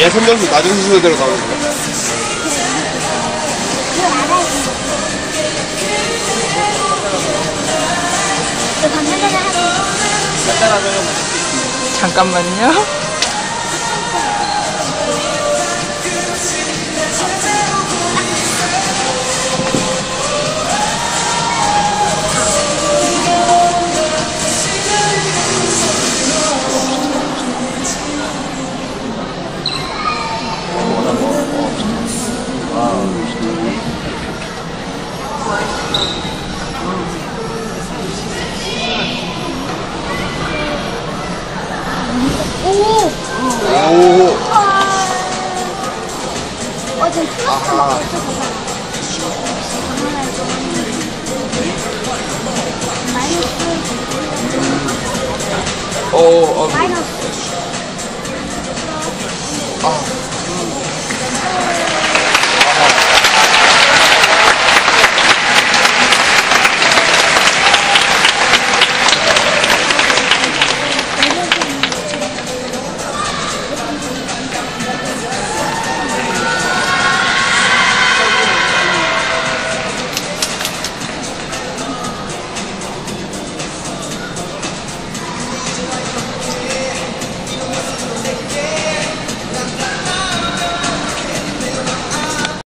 예선 점수 낮은 순서대로 나오는 거야. 잠깐만요. 오! 오, 어, 지금 플러스 아하. 마이너스, 어, 어, 마이너스. 아,